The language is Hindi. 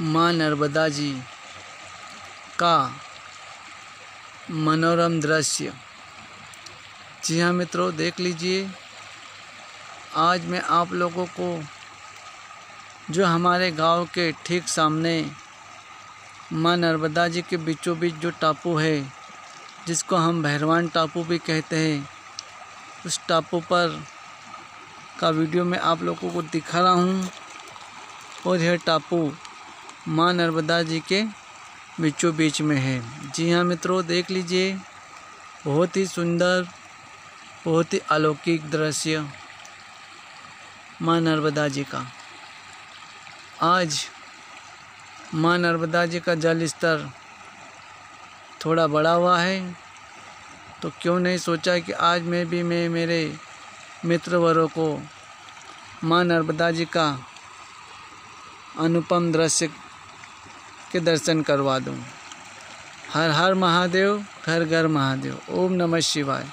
माँ नर्मदा जी का मनोरम दृश्य। जी हाँ मित्रों, देख लीजिए, आज मैं आप लोगों को जो हमारे गाँव के ठीक सामने माँ नर्मदा जी के बीचों बीच जो टापू है, जिसको हम भैरवान टापू भी कहते हैं, उस टापू पर का वीडियो मैं आप लोगों को दिखा रहा हूँ और यह टापू माँ नर्मदा जी के बीचों बीच में है। जी हाँ मित्रों, देख लीजिए। बहुत ही सुंदर, बहुत ही अलौकिक दृश्य माँ नर्मदा जी का। आज माँ नर्मदा जी का जल स्तर थोड़ा बढ़ा हुआ है। तो क्यों नहीं सोचा कि आज मैं भी, मैं, मेरे मित्रवरों को माँ नर्मदा जी का अनुपम दृश्य के दर्शन करवा दूँ। हर हर महादेव घर घर महादेव। ओम नमः शिवाय।